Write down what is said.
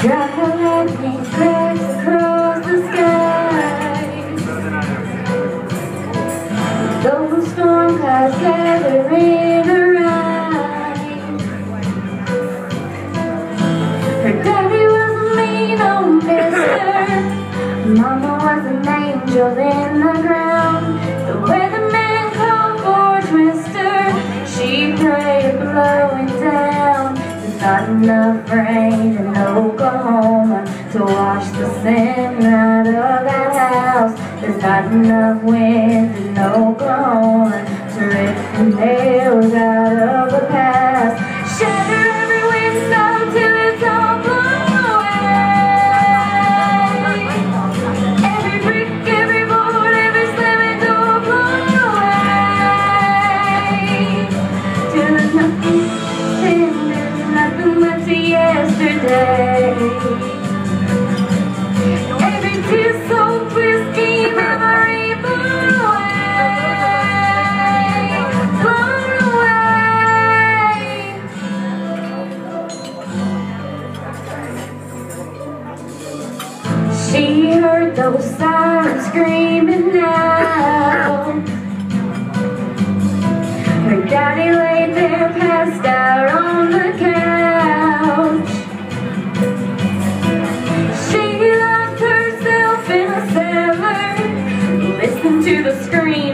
Drop a lightning across the sky Though the storm clouds gather in Her daddy was mean mister Mama was an angel in the ground The weatherman called for Twister She prayed blowing down There's not enough rain the out of that house. There's not enough wind in Oklahoma to rip the nails out of the past. She heard those sirens screaming out. Her daddy laid there passed out on the couch. She locked herself in a cellar, listened to the scream.